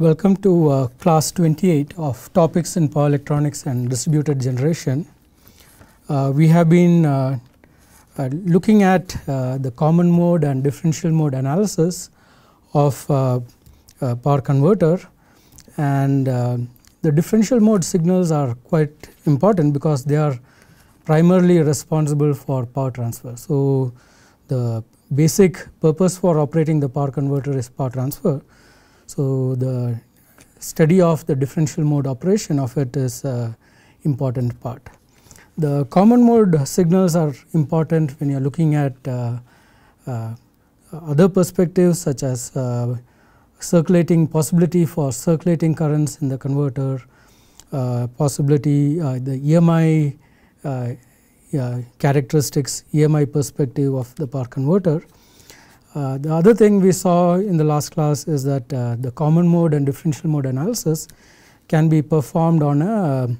Welcome to uh, class 28 of topics in power electronics and distributed generation. Uh, we have been uh, uh looking at uh, the common mode and differential mode analysis of uh, power converter and the differential mode signals are quite important because they are primarily responsible for power transfer. So, the basic purpose for operating the power converter is power transfer so, the study of the differential mode operation of it is uh, important part. The common mode signals are important when you are looking at uh, uh, other perspectives such as uh, circulating possibility for circulating currents in the converter, uh, possibility the EMI characteristics EMI perspective of the power converter uh, the other thing we saw in the last class is that uh, the common mode and differential mode analysis can be performed on a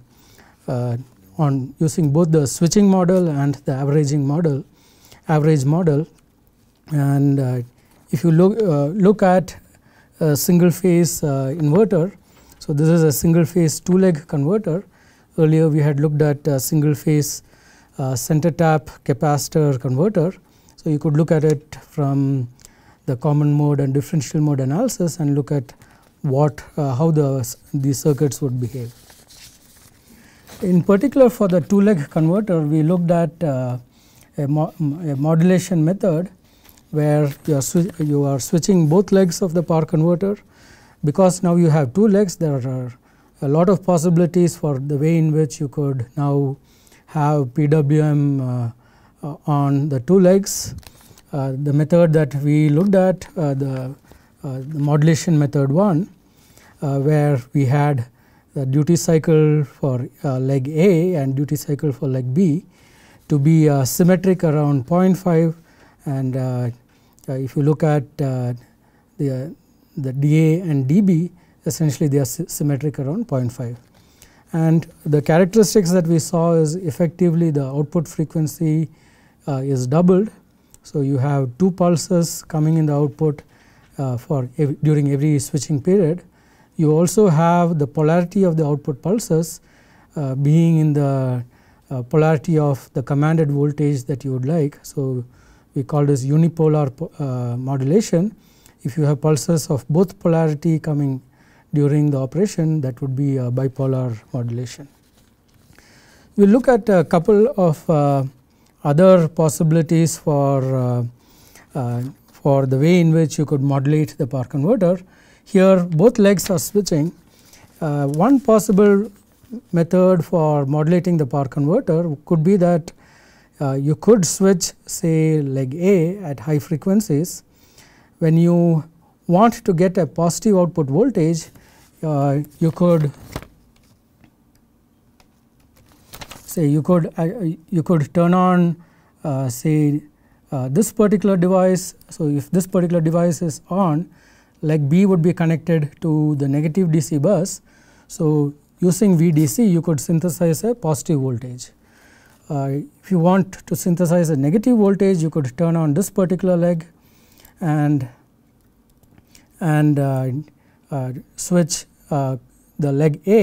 uh, on using both the switching model and the averaging model average model. And uh, if you look uh, look at a single phase inverter so this is a single phase two leg converter. Earlier we had looked at a single phase center tap capacitor converter so, you could look at it from the common mode and differential mode analysis and look at what uh, how the these circuits would behave. In particular for the two leg converter we looked at uh, a, mo a, modulation method where you are, you are switching both legs of the power converter because now you have two legs there are a lot of possibilities for the way in which you could now have PWM uh, Uh, on the two legs. Uh, the method that we looked at uh, the, uh, the, modulation method 1 uh, where we had the duty cycle for leg A and duty cycle for leg B to be symmetric around 0.5 and if you look at the, the DA and DB essentially they are symmetric around 0.5 and the characteristics that we saw is effectively the output frequency uh, is doubled. So, you have two pulses coming in the output uh, for during every switching period. You also have the polarity of the output pulses uh, being in the polarity of the commanded voltage that you would like. So, we call this unipolar modulation. If you have pulses of both polarity coming during the operation that would be bipolar modulation. We will look at a couple of uh, other possibilities for, uh, uh, for the way in which you could modulate the power converter. Here both legs are switching. Uh, one possible method for modulating the power converter could be that uh, you could switch say leg A at high frequencies. When you want to get a positive output voltage, uh, you could say you could uh, you could turn on uh, say uh, this particular device. So, if this particular device is on like B would be connected to the negative DC bus. So, using VDC you could synthesize a positive voltage. Uh, if you want to synthesize a negative voltage you could turn on this particular leg and and uh, switch the leg A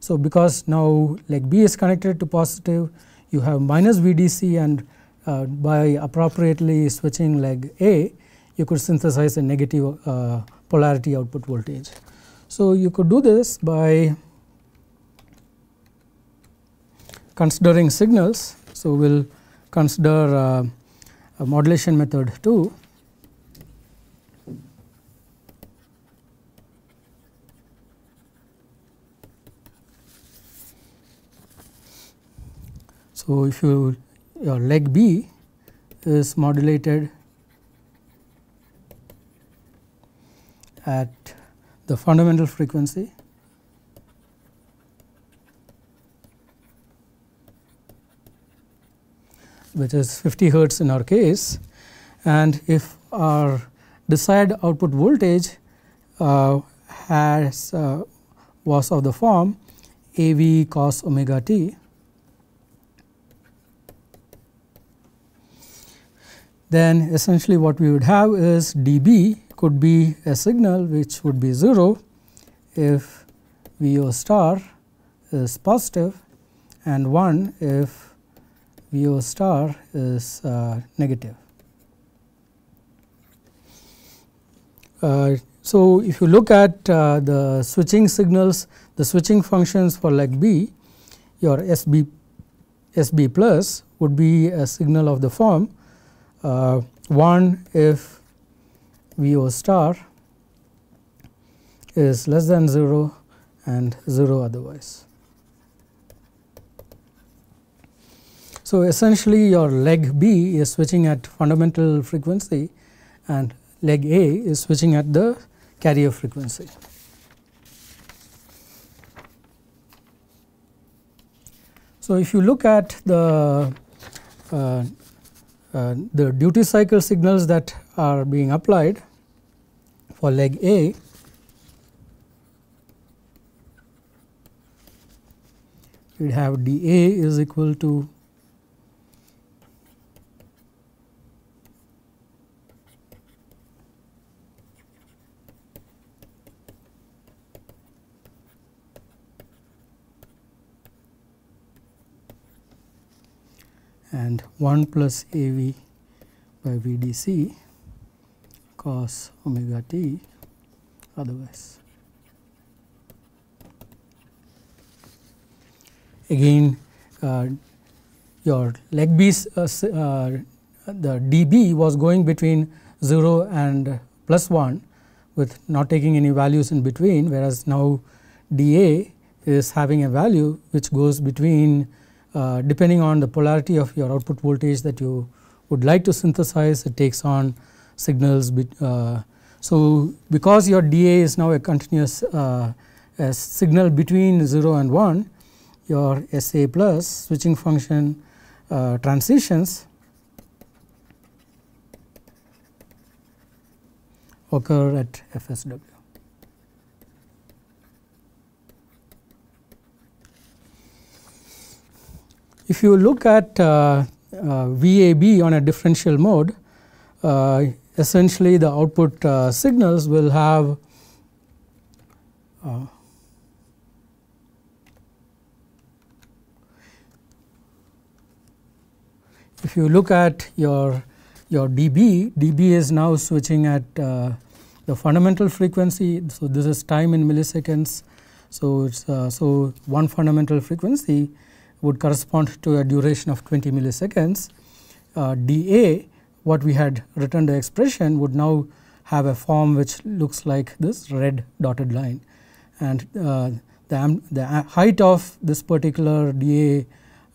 so, because now leg B is connected to positive you have minus VDC and uh, by appropriately switching leg A you could synthesize a negative uh, polarity output voltage. So, you could do this by considering signals. So, we will consider uh, a modulation method 2 So, if you your leg B is modulated at the fundamental frequency which is 50 hertz in our case and if our desired output voltage uh, has uh, was of the form A v cos omega t then essentially what we would have is dB could be a signal which would be 0 if VO star is positive and 1 if VO star is uh, negative. Uh, so, if you look at uh, the switching signals, the switching functions for leg B, your SB, SB plus would be a signal of the form uh, 1 if VO star is less than 0 and 0 otherwise. So, essentially your leg B is switching at fundamental frequency and leg A is switching at the carrier frequency. So, if you look at the uh, the duty cycle signals that are being applied for leg A, we have d A is equal to and 1 plus A v by V d c cos omega t otherwise. Again uh, your leg B uh, uh, the d b was going between 0 and plus 1 with not taking any values in between whereas now d a is having a value which goes between uh, depending on the polarity of your output voltage that you would like to synthesize it takes on signals. Uh, so, because your dA is now a continuous uh, a signal between 0 and 1 your SA plus switching function uh, transitions occur at FSW. If you look at uh, uh, VAB on a differential mode, uh, essentially the output uh, signals will have uh, if you look at your your dB, dB is now switching at uh, the fundamental frequency. So, this is time in milliseconds. So, it's so one fundamental frequency would correspond to a duration of 20 milliseconds. Uh, dA what we had written the expression would now have a form which looks like this red dotted line and uh, the, the height of this particular dA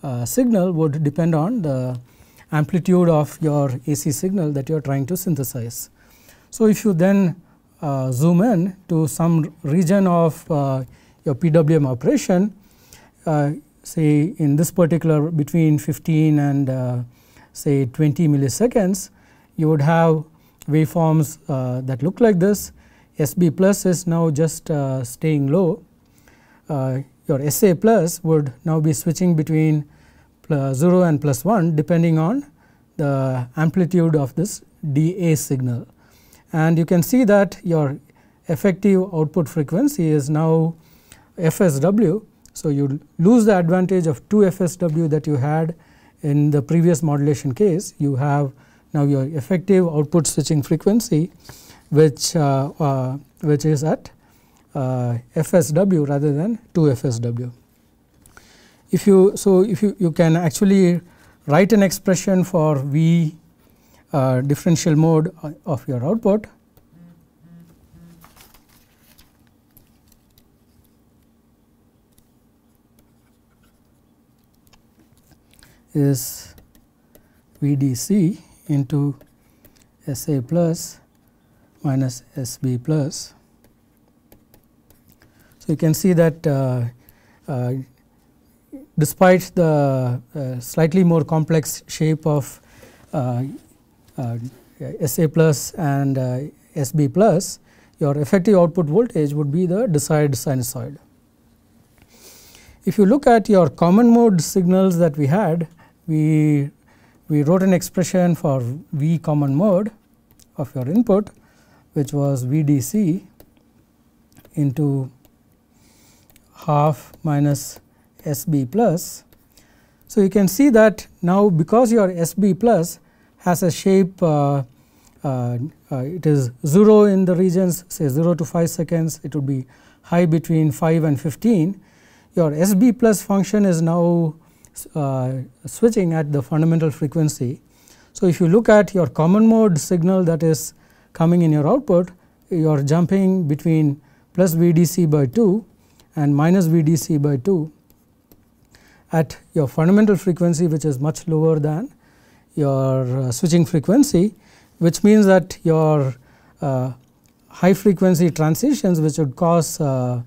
uh, signal would depend on the amplitude of your AC signal that you are trying to synthesize. So, if you then uh, zoom in to some region of uh, your PWM operation, uh, say in this particular between 15 and uh, say 20 milliseconds, you would have waveforms uh, that look like this. SB plus is now just uh, staying low. Uh, your SA plus would now be switching between 0 and plus 1 depending on the amplitude of this DA signal. And you can see that your effective output frequency is now FSW so, you lose the advantage of 2 FSW that you had in the previous modulation case. You have now your effective output switching frequency which, uh, uh, which is at uh, FSW rather than 2 FSW. If you so if you, you can actually write an expression for V uh, differential mode of your output is VDC into SA plus minus SB plus. So, you can see that uh, uh, despite the uh, slightly more complex shape of uh, uh, SA plus and uh, SB plus, your effective output voltage would be the desired sinusoid. If you look at your common mode signals that we had, we, we wrote an expression for V common mode of your input which was VDC into half minus SB plus. So, you can see that now because your SB plus has a shape uh, uh, uh, it is 0 in the regions say 0 to 5 seconds it would be high between 5 and 15 your SB plus function is now uh, switching at the fundamental frequency. So, if you look at your common mode signal that is coming in your output you are jumping between plus VDC by 2 and minus VDC by 2 at your fundamental frequency which is much lower than your uh, switching frequency which means that your uh, high frequency transitions which would cause uh,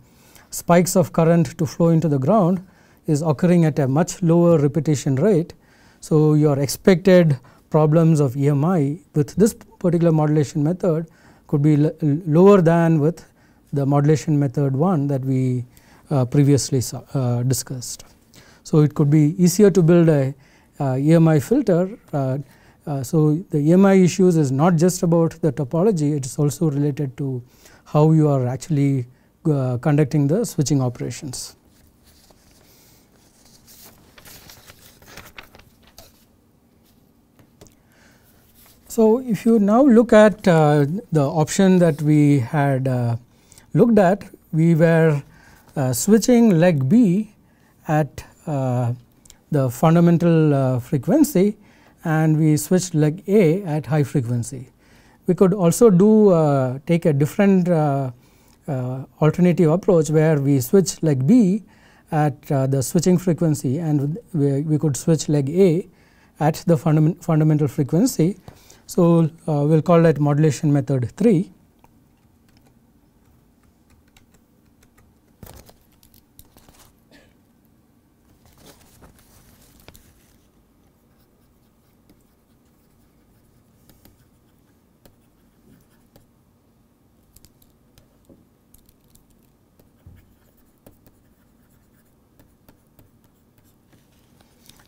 spikes of current to flow into the ground is occurring at a much lower repetition rate. So, your expected problems of EMI with this particular modulation method could be lower than with the modulation method 1 that we uh, previously saw, uh, discussed. So, it could be easier to build a uh, EMI filter. Uh, uh, so, the EMI issues is not just about the topology, it is also related to how you are actually uh, conducting the switching operations. So, if you now look at uh, the option that we had uh, looked at, we were uh, switching leg B at uh, the fundamental uh, frequency and we switched leg A at high frequency. We could also do uh, take a different alternative approach where we switch leg B at the switching frequency and we, we could switch leg A at the fundament fundamental frequency so, uh, we will call that modulation method 3.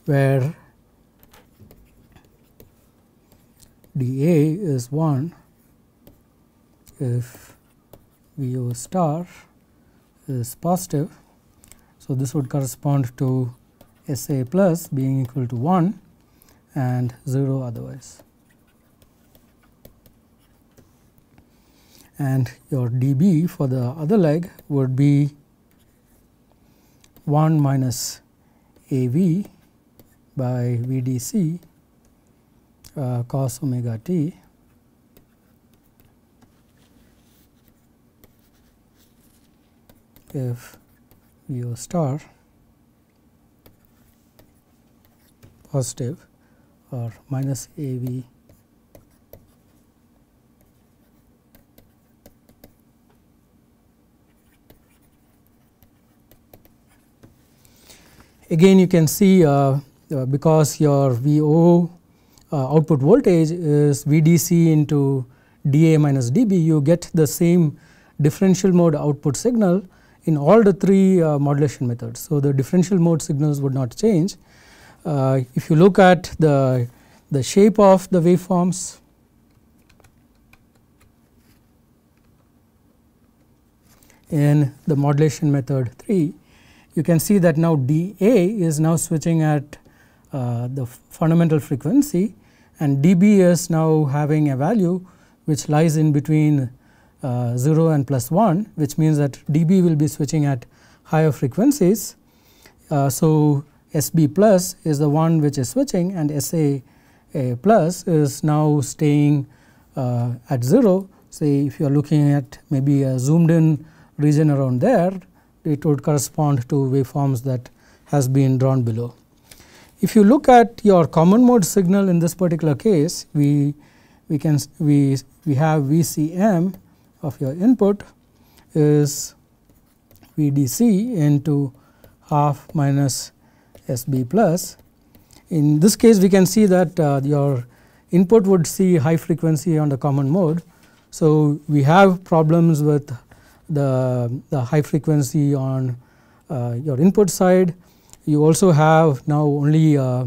where dA is 1 if VO star is positive. So, this would correspond to SA plus being equal to 1 and 0 otherwise. And your dB for the other leg would be 1 minus AV by VDC uh, cos omega t. If u star positive or minus a v. Again you can see uh, uh, because your VO output voltage is VDC into dA minus dB, you get the same differential mode output signal in all the three uh, modulation methods. So, the differential mode signals would not change. Uh, if you look at the, the shape of the waveforms, in the modulation method 3, you can see that now dA is now switching at uh, the fundamental frequency and dB is now having a value which lies in between uh, 0 and plus 1 which means that dB will be switching at higher frequencies. Uh, so, SB plus is the one which is switching and SA plus is now staying uh, at 0 say if you are looking at maybe a zoomed in region around there it would correspond to waveforms that has been drawn below. If you look at your common mode signal in this particular case, we, we can we, we have VCM of your input is VDC into half minus SB plus. In this case we can see that uh, your input would see high frequency on the common mode. So, we have problems with the, the high frequency on uh, your input side you also have now only uh,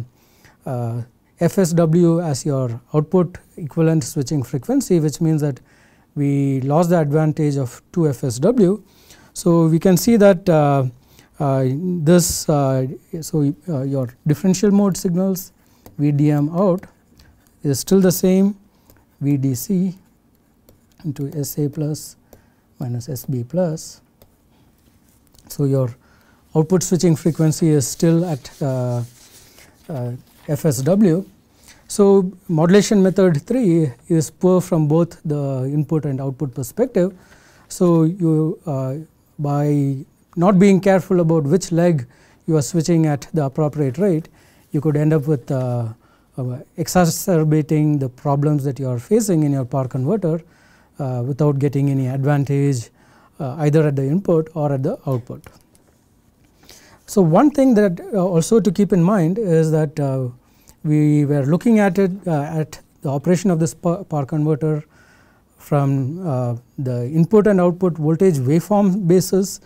uh, FSW as your output equivalent switching frequency which means that we lost the advantage of 2 FSW. So, we can see that uh, this so your differential mode signals VDM out is still the same VDC into SA plus minus SB plus. So, your output switching frequency is still at uh, uh, FSW. So, modulation method 3 is poor from both the input and output perspective. So, you uh, by not being careful about which leg you are switching at the appropriate rate, you could end up with uh, uh, exacerbating the problems that you are facing in your power converter uh, without getting any advantage either at the input or at the output. So, one thing that uh, also to keep in mind is that uh, we were looking at it at the operation of this power converter from the input and output voltage waveform basis.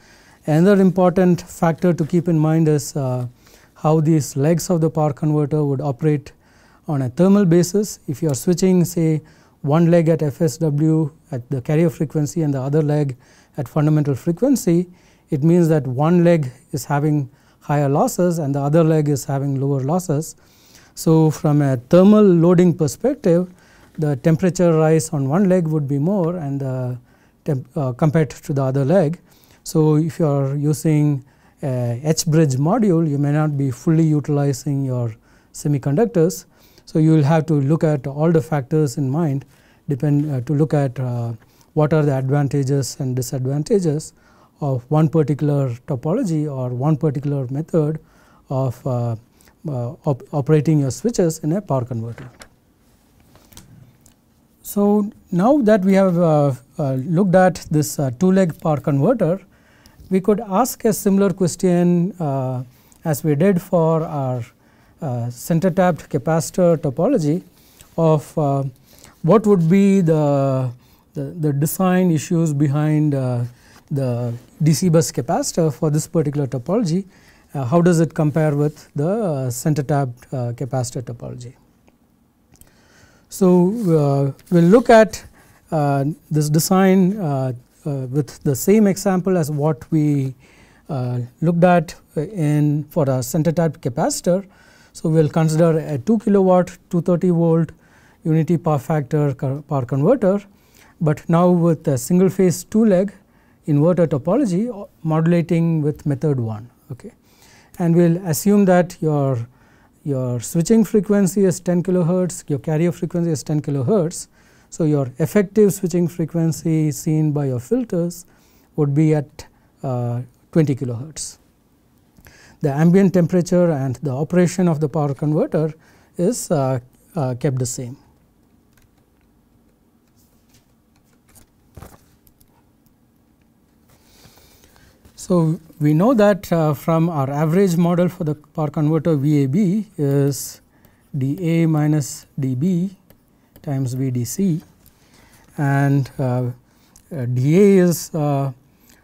Another important factor to keep in mind is how these legs of the power converter would operate on a thermal basis. If you are switching say one leg at FSW at the carrier frequency and the other leg at fundamental frequency, it means that one leg is having higher losses and the other leg is having lower losses. So, from a thermal loading perspective, the temperature rise on one leg would be more and uh, uh, compared to the other leg. So, if you are using a H bridge module, you may not be fully utilizing your semiconductors. So, you will have to look at all the factors in mind depend uh, to look at uh, what are the advantages and disadvantages of one particular topology or one particular method of uh, uh, op operating your switches in a power converter. So, now that we have uh, uh, looked at this two leg power converter, we could ask a similar question as we did for our uh, center tapped capacitor topology of uh, what would be the, the, the design issues behind uh, the DC bus capacitor for this particular topology, how does it compare with the center tapped capacitor topology. So, uh, we will look at uh, this design uh, with the same example as what we looked at in for a center tapped capacitor. So, we will consider a 2 kilowatt 230 volt unity power factor power converter, but now with a single phase 2 leg inverter topology uh, modulating with method 1. Okay. And we will assume that your, your switching frequency is 10 kilohertz, your carrier frequency is 10 kilohertz. So, your effective switching frequency seen by your filters would be at uh, 20 kilohertz the ambient temperature and the operation of the power converter is uh, uh, kept the same. So, we know that uh, from our average model for the power converter VAB is dA minus dB times VDC and uh, uh, dA is uh,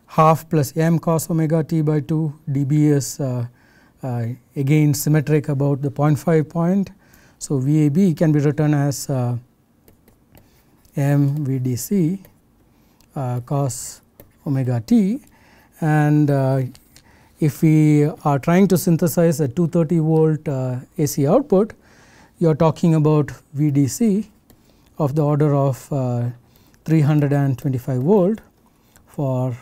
half plus m cos omega t by 2 dB is uh, uh, again symmetric about the 0.5 point. So, VAB can be written as m VDC cos omega t and uh, if we are trying to synthesize a 230 volt uh, AC output, you are talking about VDC of the order of 325 volt for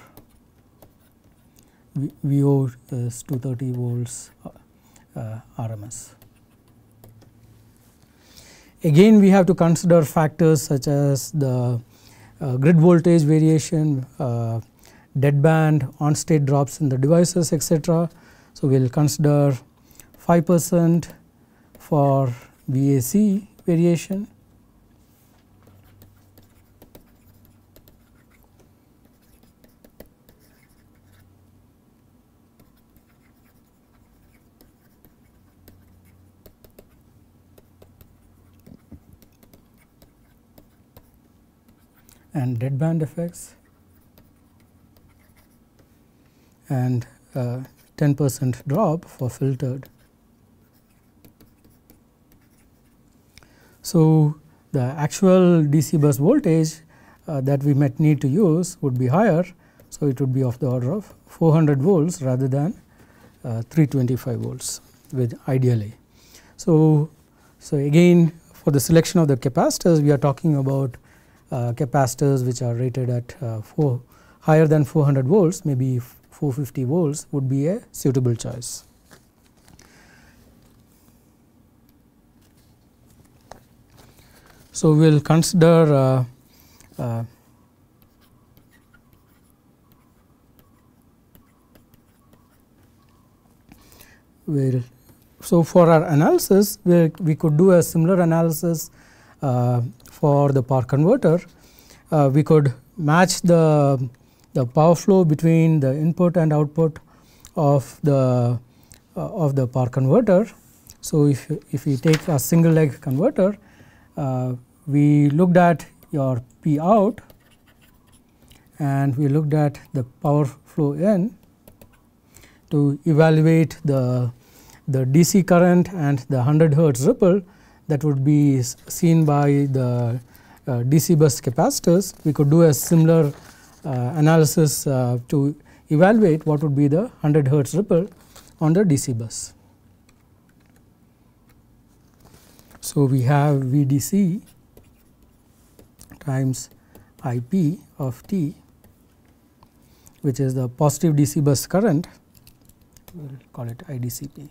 VO is 230 volts uh, RMS. Again we have to consider factors such as the uh, grid voltage variation, uh, deadband, on state drops in the devices etc. So, we will consider 5 percent for VAC variation and deadband effects and uh, 10 percent drop for filtered. So, the actual DC bus voltage uh, that we might need to use would be higher. So, it would be of the order of 400 volts rather than uh, 325 volts with ideally. So, so again for the selection of the capacitors we are talking about uh, capacitors which are rated at uh, 4 higher than 400 volts maybe 450 volts would be a suitable choice. So, we will consider uh, uh, we'll so for our analysis we, we could do a similar analysis uh, for the power converter uh, we could match the the power flow between the input and output of the uh, of the power converter so if if we take a single leg converter uh, we looked at your P out and we looked at the power flow in to evaluate the, the DC current and the 100 hertz ripple that would be seen by the uh, DC bus capacitors. We could do a similar analysis uh, to evaluate what would be the 100 hertz ripple on the DC bus. So, we have VDC times IP of T which is the positive DC bus current we will call it IDCP.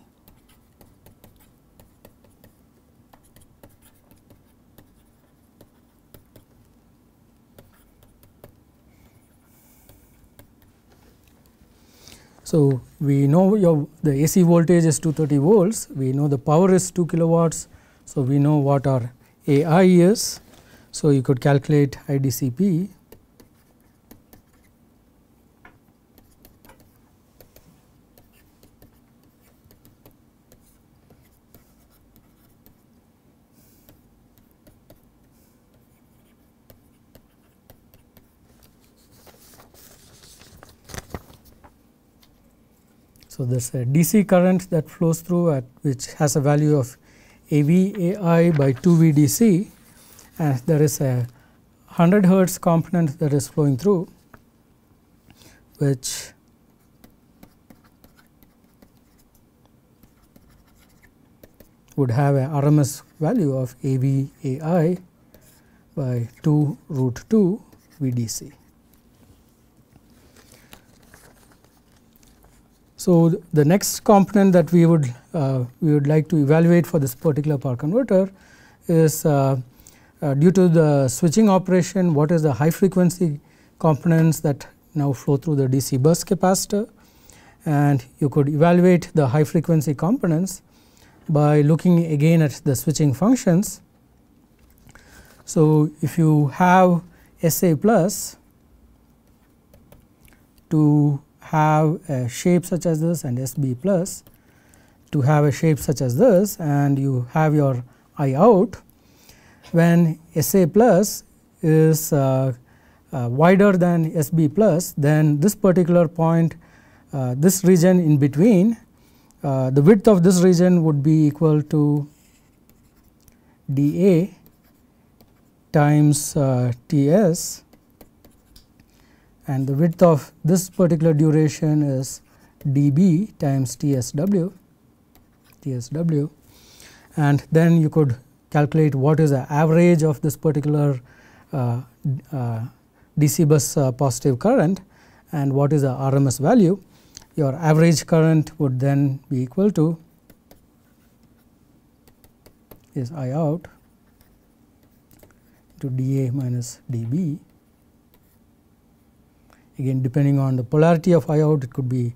So, we know your the AC voltage is 230 volts, we know the power is 2 kilowatts. So, we know what our AI is. So, you could calculate IDCP So, there is a uh, DC current that flows through at which has a value of AV AI by 2 VDC and there is a 100 hertz component that is flowing through which would have a RMS value of AVAI by 2 root 2 VDC. So, the next component that we would uh, we would like to evaluate for this particular power converter is uh, uh, due to the switching operation what is the high frequency components that now flow through the DC bus capacitor and you could evaluate the high frequency components by looking again at the switching functions. So, if you have SA plus to have a shape such as this and SB plus to have a shape such as this and you have your I out when SA plus is uh, uh, wider than SB plus then this particular point uh, this region in between uh, the width of this region would be equal to dA times uh, Ts and the width of this particular duration is dB times TSW TSW and then you could calculate what is the average of this particular uh, uh, DC bus uh, positive current and what is the RMS value, your average current would then be equal to is I out to dA minus dB. Again depending on the polarity of I out it could be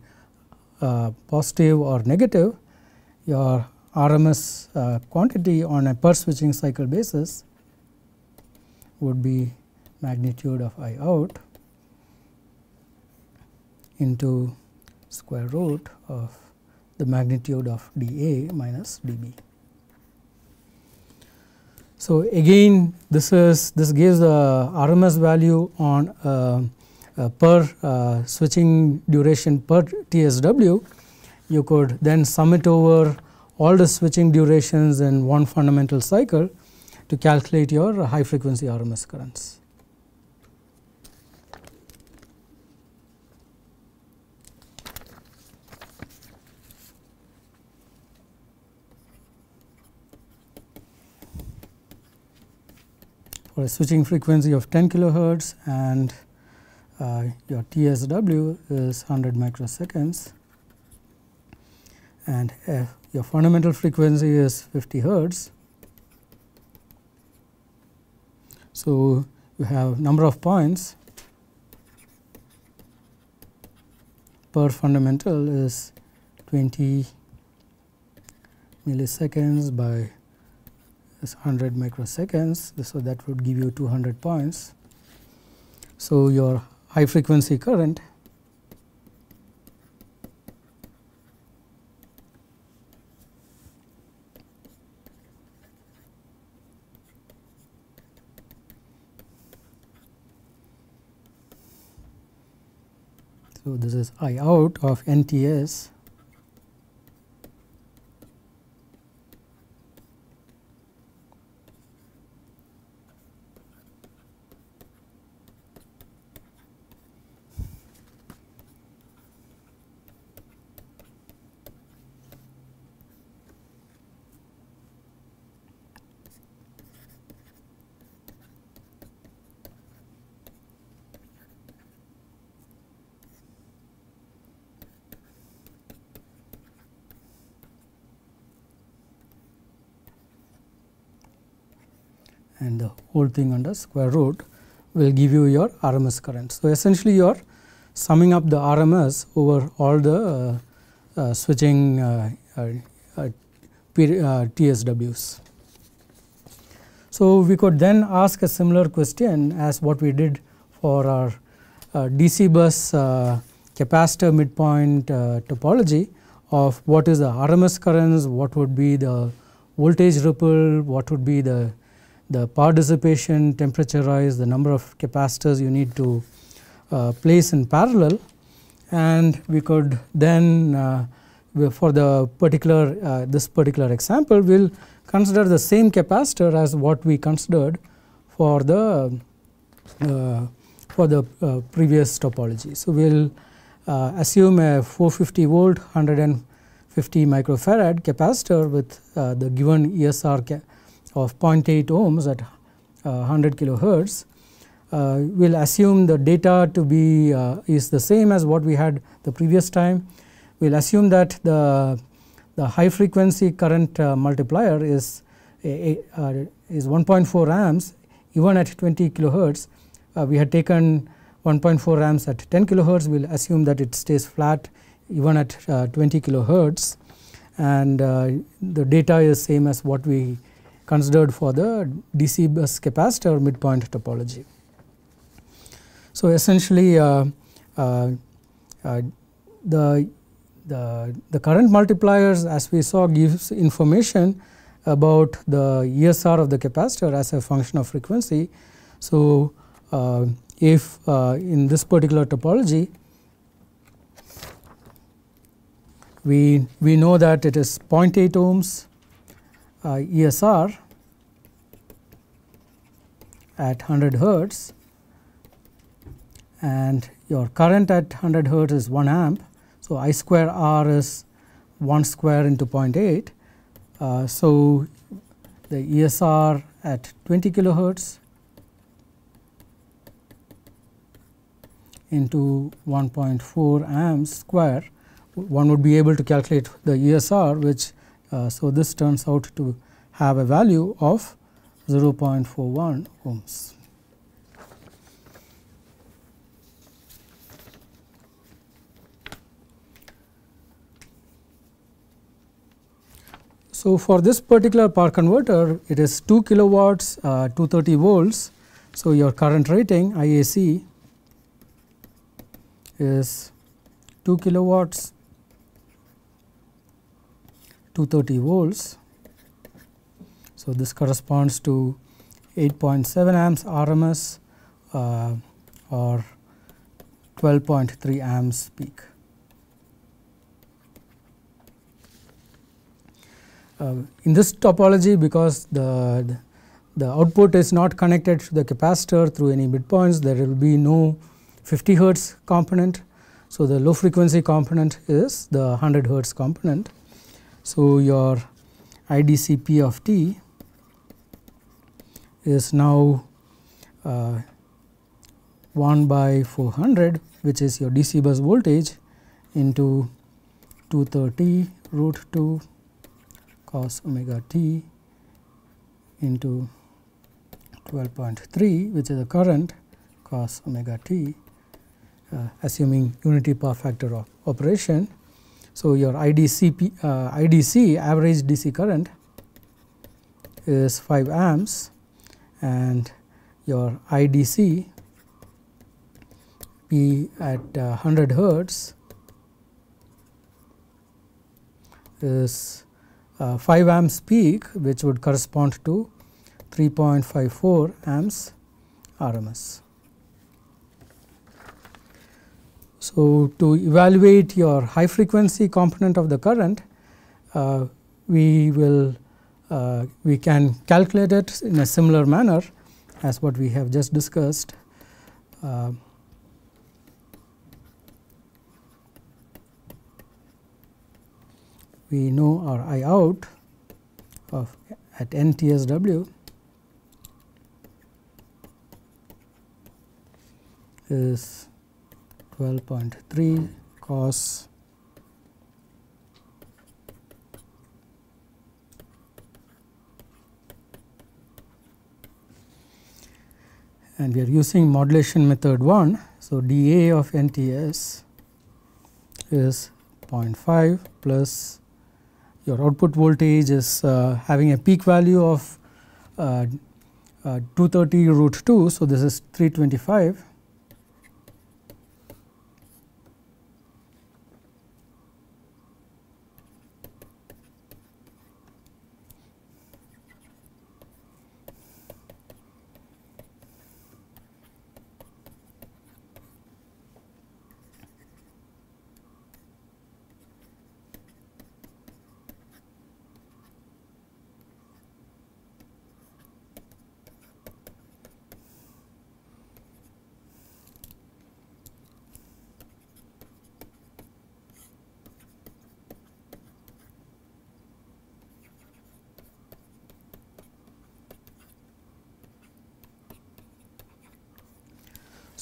uh, positive or negative, your RMS uh, quantity on a per switching cycle basis would be magnitude of I out into square root of the magnitude of dA minus dB. So, again this is this gives the RMS value on uh, uh, per uh, switching duration per TSW, you could then sum it over all the switching durations in one fundamental cycle to calculate your high frequency RMS currents. For a switching frequency of 10 kilohertz and uh, your TSW is 100 microseconds and F, your fundamental frequency is 50 hertz. So, you have number of points per fundamental is 20 milliseconds by 100 microseconds. So, that would give you 200 points. So, your high frequency current. So, this is I out of NTS and the whole thing under square root will give you your RMS current. So, essentially you are summing up the RMS over all the uh, uh, switching uh, uh, uh TSWs. So, we could then ask a similar question as what we did for our uh, DC bus capacitor midpoint topology of what is the RMS currents, what would be the voltage ripple, what would be the the power dissipation, temperature rise, the number of capacitors you need to uh, place in parallel and we could then uh, for the particular uh, this particular example we will consider the same capacitor as what we considered for the uh, for the uh, previous topology. So, we will uh, assume a 450 volt 150 microfarad capacitor with the given ESR of 0.8 ohms at uh, 100 kilohertz, uh, we will assume the data to be uh, is the same as what we had the previous time. We will assume that the, the high frequency current multiplier is, a, a, is 1.4 amps even at 20 kilohertz. we had taken 1.4 amps at 10 kilohertz, we will assume that it stays flat even at uh, 20 kilohertz and uh, the data is same as what we considered for the DC bus capacitor midpoint topology. So, essentially uh, uh, uh, the, the, the current multipliers as we saw gives information about the ESR of the capacitor as a function of frequency. So, uh, if uh, in this particular topology we, we know that it is 0.8 ohms ESR at 100 hertz and your current at 100 hertz is 1 amp. So, I square R is 1 square into 0.8. Uh, so, the ESR at 20 kilohertz into 1.4 amps square one would be able to calculate the ESR which uh, so, this turns out to have a value of 0.41 ohms. So, for this particular power converter it is 2 kilowatts uh, 230 volts. So, your current rating IAC is 2 kilowatts 230 volts. So, this corresponds to 8.7 amps RMS uh, or 12.3 amps peak. Uh, in this topology because the, the output is not connected to the capacitor through any midpoints there will be no 50 hertz component. So, the low frequency component is the 100 hertz component. So, your IDCP of t is now uh, 1 by 400 which is your DC bus voltage into 230 root 2 cos omega t into 12.3 which is the current cos omega t uh, assuming unity power factor of operation. So, your IDC, uh, IDC average DC current is 5 amps and your IDC P at uh, 100 hertz is uh, 5 amps peak which would correspond to 3.54 amps RMS. So, to evaluate your high frequency component of the current, uh, we will uh, we can calculate it in a similar manner as what we have just discussed. Uh, we know our I out of at NTSW is 12.3 cos and we are using modulation method 1. So, dA of NTS is 0.5 plus your output voltage is uh, having a peak value of uh, uh, 230 root 2. So, this is 325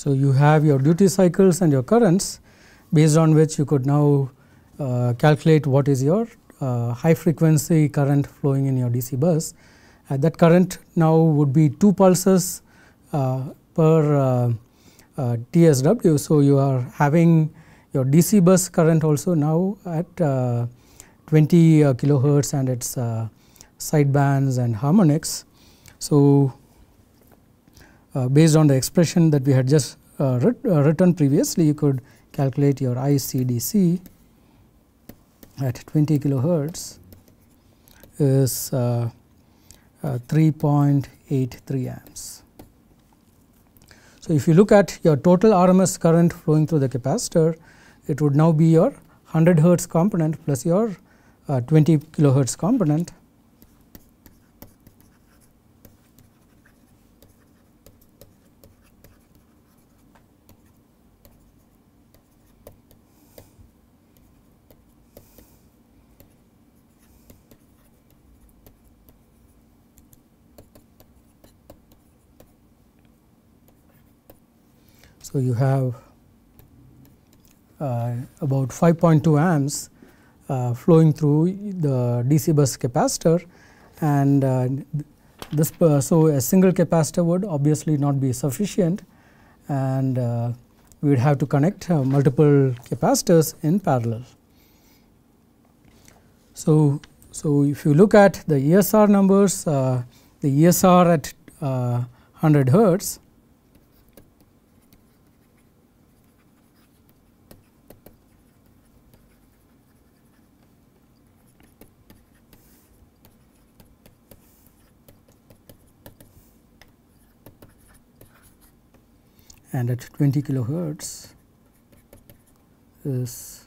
So, you have your duty cycles and your currents based on which you could now uh, calculate what is your uh, high frequency current flowing in your DC bus. Uh, that current now would be 2 pulses uh, per uh, uh, TSW. So, you are having your DC bus current also now at 20 kilohertz and its side bands and harmonics. So, based on the expression that we had just uh, uh, written previously, you could calculate your ICDC at 20 kilohertz is 3.83 amps. So, if you look at your total RMS current flowing through the capacitor, it would now be your 100 hertz component plus your uh, 20 kilohertz component you have uh, about 5.2 amps uh, flowing through the DC bus capacitor and uh, this so a single capacitor would obviously not be sufficient and uh, we would have to connect uh, multiple capacitors in parallel. So, so if you look at the ESR numbers, uh, the ESR at 100 hertz and at 20 kilohertz is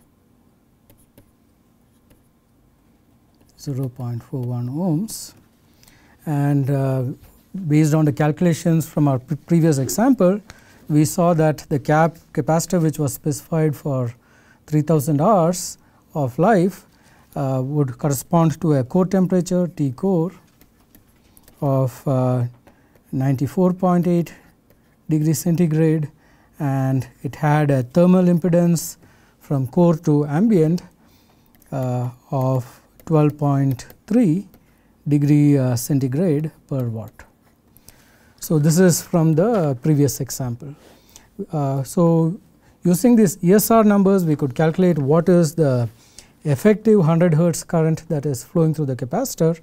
0.41 ohms. And uh, based on the calculations from our pre previous example we saw that the cap capacitor which was specified for 3000 hours of life uh, would correspond to a core temperature T core of uh, 94.8 degree centigrade and it had a thermal impedance from core to ambient uh, of 12.3 degree uh, centigrade per watt. So, this is from the previous example. Uh, so, using these ESR numbers we could calculate what is the effective 100 hertz current that is flowing through the capacitor.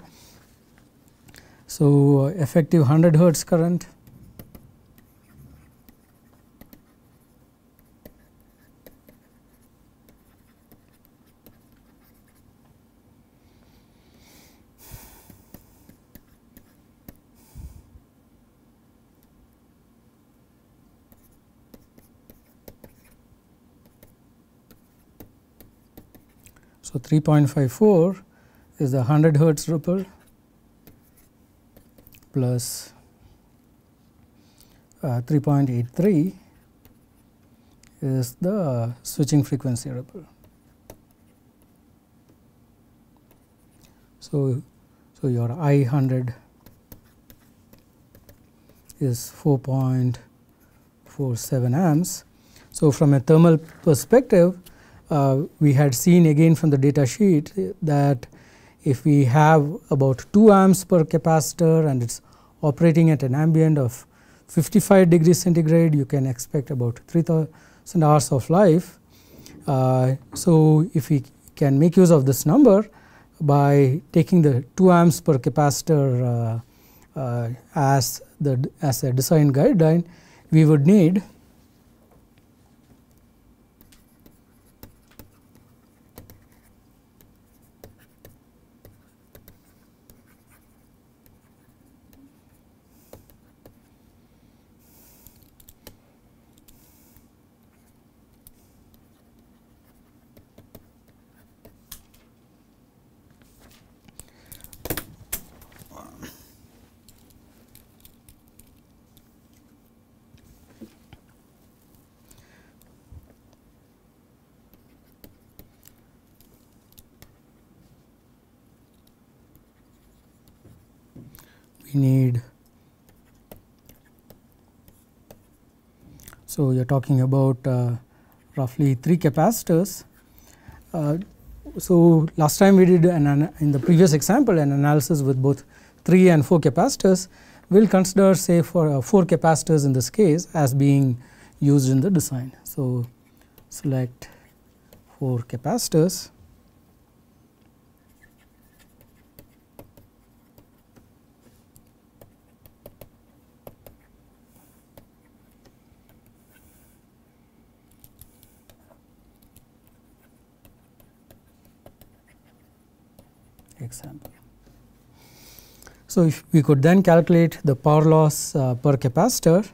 So, effective 100 hertz current 3.54 is the 100 hertz ripple plus uh, 3.83 is the switching frequency ripple. So, so your I 100 is 4.47 amps. So, from a thermal perspective we had seen again from the data sheet that if we have about 2 amps per capacitor and it is operating at an ambient of 55 degrees centigrade you can expect about 3000 hours of life. Uh, so, if we can make use of this number by taking the 2 amps per capacitor uh, uh, as the as a design guideline we would need we need so you are talking about uh, roughly 3 capacitors. Uh, so, last time we did an, in the previous example an analysis with both 3 and 4 capacitors. We will consider say for uh, 4 capacitors in this case as being used in the design. So, select 4 capacitors example. So, if we could then calculate the power loss uh, per capacitor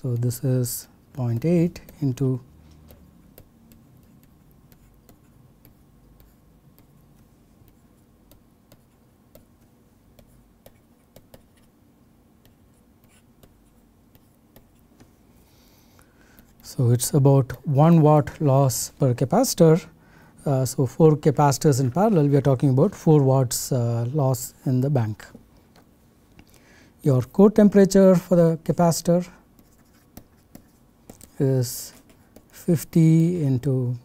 So, this is 0.8 into So, it is about 1 watt loss per capacitor. Uh, so, 4 capacitors in parallel we are talking about 4 watts uh, loss in the bank. Your core temperature for the capacitor is 50 into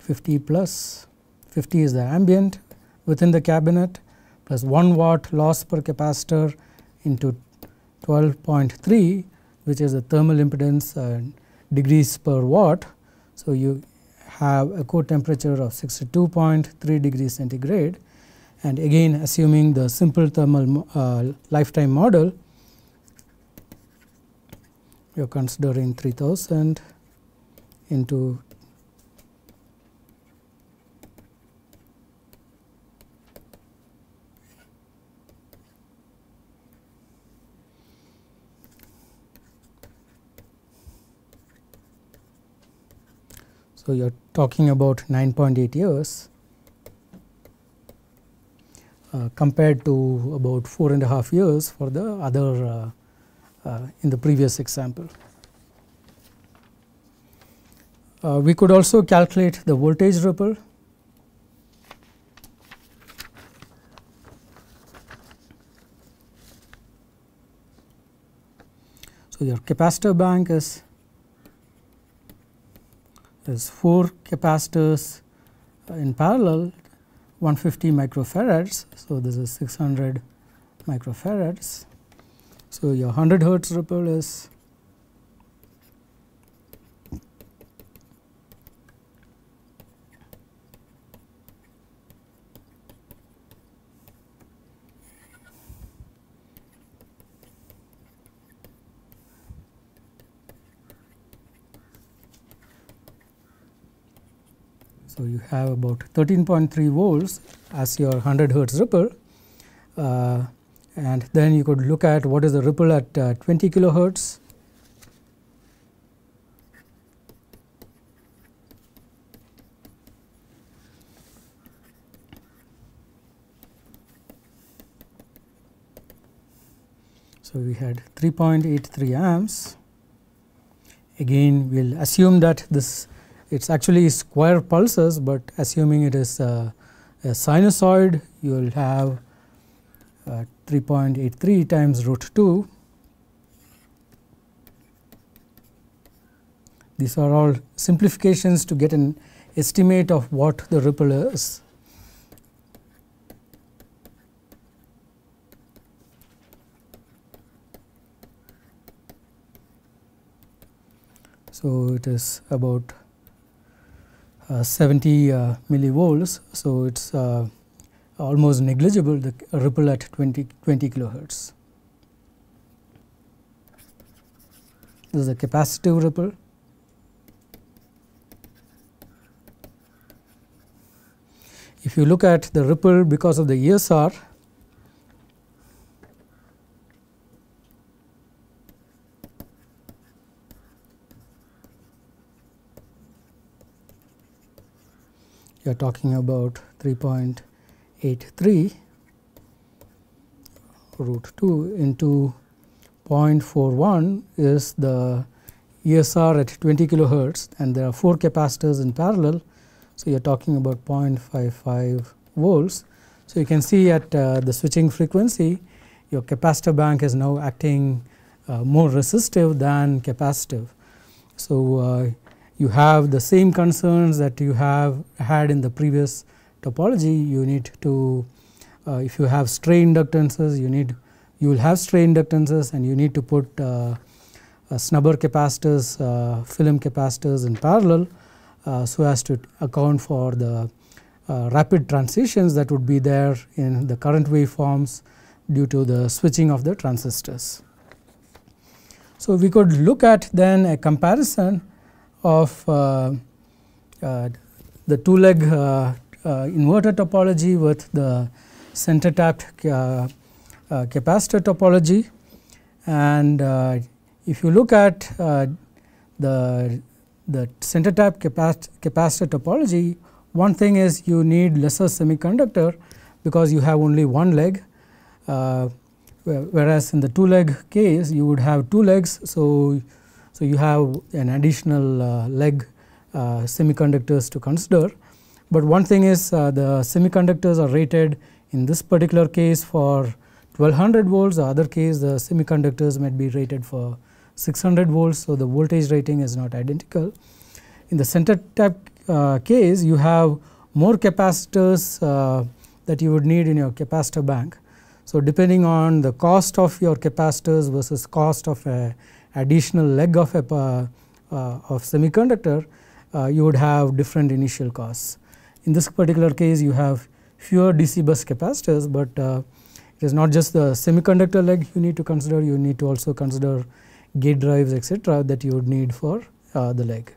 50 plus 50 is the ambient within the cabinet plus 1 watt loss per capacitor into 12.3 which is the thermal impedance uh, degrees per watt. So, you have a core temperature of 62.3 degrees centigrade and again assuming the simple thermal uh, lifetime model you are considering 3000 into So, you are talking about 9.8 years uh, compared to about four and a half years for the other uh, uh in the previous example. Uh, we could also calculate the voltage ripple So, your capacitor bank is is 4 capacitors in parallel 150 microfarads. So, this is 600 microfarads. So, your 100 hertz ripple is So, you have about 13.3 volts as your 100 hertz ripple uh, and then you could look at what is the ripple at uh, 20 kilohertz. So, we had 3.83 amps again we will assume that this it is actually square pulses, but assuming it is a, a sinusoid you will have uh, 3.83 times root 2. These are all simplifications to get an estimate of what the ripple is. So, it is about 70 uh, millivolts. So, it is uh, almost negligible the ripple at 20, 20 kilohertz. This is a capacitive ripple. If you look at the ripple because of the ESR, you are talking about 3.83 root 2 into 0.41 is the ESR at 20 kilohertz and there are 4 capacitors in parallel. So, you are talking about 0.55 volts. So, you can see at uh, the switching frequency your capacitor bank is now acting uh, more resistive than capacitive. So, uh, you have the same concerns that you have had in the previous topology. You need to, uh, if you have stray inductances, you need, you will have stray inductances and you need to put uh, uh, snubber capacitors, uh, film capacitors in parallel uh, so as to account for the rapid transitions that would be there in the current waveforms due to the switching of the transistors. So, we could look at then a comparison of uh, uh, the two leg uh, inverter topology with the center tapped capacitor topology and if you look at the the center tap capacitor topology one thing is you need lesser semiconductor because you have only one leg uh, whereas in the two leg case you would have two legs. So, so, you have an additional uh, leg uh, semiconductors to consider, but one thing is uh, the semiconductors are rated in this particular case for 1200 volts, the other case the semiconductors might be rated for 600 volts. So, the voltage rating is not identical. In the center tap uh, case you have more capacitors uh, that you would need in your capacitor bank. So, depending on the cost of your capacitors versus cost of a additional leg of a uh, of semiconductor, uh, you would have different initial costs. In this particular case, you have fewer DC bus capacitors, but uh, it is not just the semiconductor leg you need to consider, you need to also consider gate drives etc. that you would need for the leg.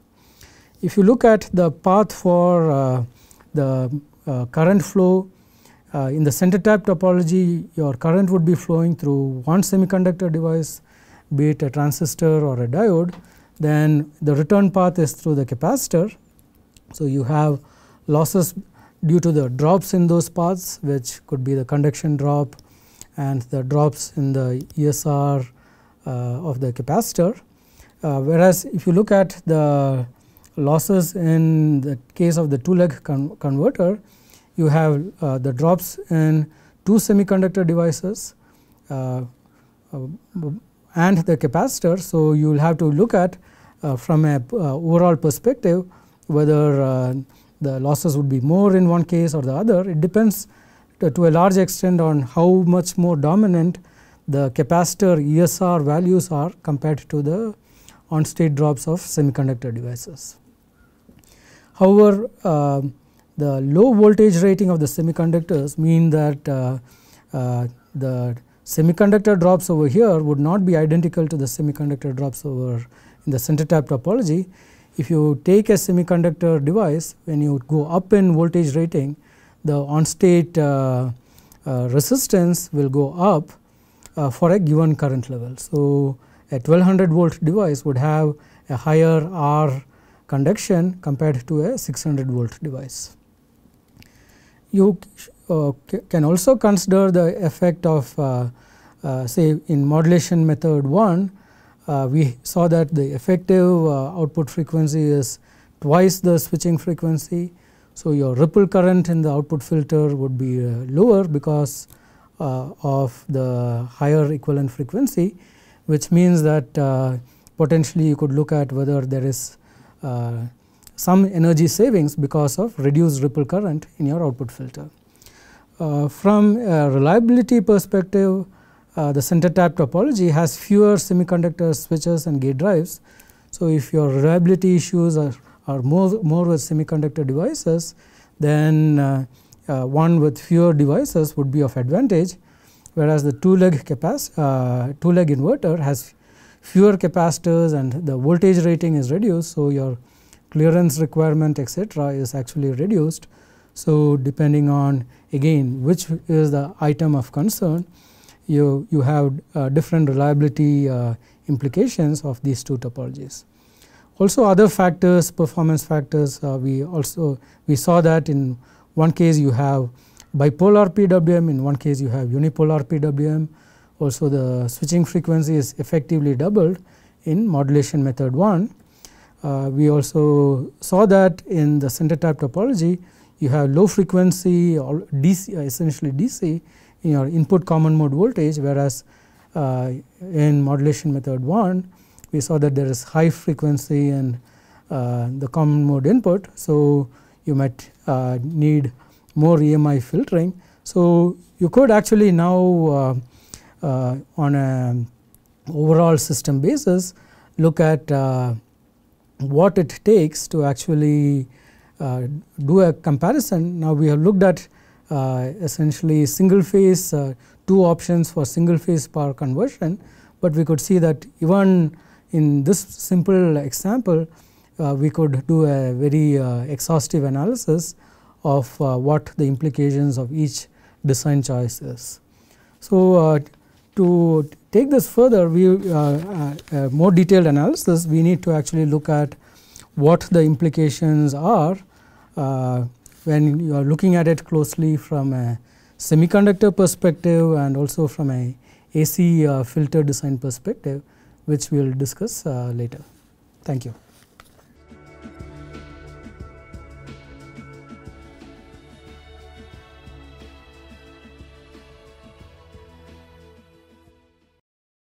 If you look at the path for the current flow uh, in the center tap topology your current would be flowing through one semiconductor device be it a transistor or a diode, then the return path is through the capacitor. So, you have losses due to the drops in those paths which could be the conduction drop and the drops in the ESR uh, of the capacitor. Uh, whereas, if you look at the losses in the case of the two leg con converter, you have uh, the drops in two semiconductor devices uh, uh, and the capacitor. So, you will have to look at uh, from a uh, overall perspective whether uh, the losses would be more in one case or the other. It depends to, to a large extent on how much more dominant the capacitor ESR values are compared to the on state drops of semiconductor devices. However, uh, the low voltage rating of the semiconductors mean that uh, uh, the semiconductor drops over here would not be identical to the semiconductor drops over in the center tap topology. If you take a semiconductor device when you go up in voltage rating the on state uh, uh, resistance will go up uh, for a given current level. So, a 1200 volt device would have a higher R conduction compared to a 600 volt device. You can also consider the effect of uh, uh, say in modulation method 1 uh, we saw that the effective uh, output frequency is twice the switching frequency. So, your ripple current in the output filter would be uh, lower because of the higher equivalent frequency which means that potentially you could look at whether there is some energy savings because of reduced ripple current in your output filter. Uh, from a reliability perspective, uh, the center tap topology has fewer semiconductor switches and gate drives. So, if your reliability issues are, are more, more with semiconductor devices, then uh, one with fewer devices would be of advantage, whereas the two leg capac two leg inverter has fewer capacitors and the voltage rating is reduced. So, your clearance requirement etc., is actually reduced. So, depending on again which is the item of concern, you, you have uh, different reliability uh, implications of these two topologies. Also other factors performance factors uh, we also we saw that in one case you have bipolar PWM in one case you have unipolar PWM also the switching frequency is effectively doubled in modulation method 1. Uh, we also saw that in the center tap topology you have low frequency or DC essentially DC in your input common mode voltage whereas uh, in modulation method 1 we saw that there is high frequency and uh, the common mode input. So, you might uh, need more EMI filtering. So, you could actually now uh, uh, on a overall system basis look at uh, what it takes to actually do a comparison. Now, we have looked at uh, essentially single phase uh, two options for single phase power conversion, but we could see that even in this simple example uh, we could do a very exhaustive analysis of what the implications of each design choice is. So, to take this further we more detailed analysis we need to actually look at what the implications are uh, when you are looking at it closely from a semiconductor perspective and also from a AC uh, filter design perspective which we will discuss uh, later. Thank you.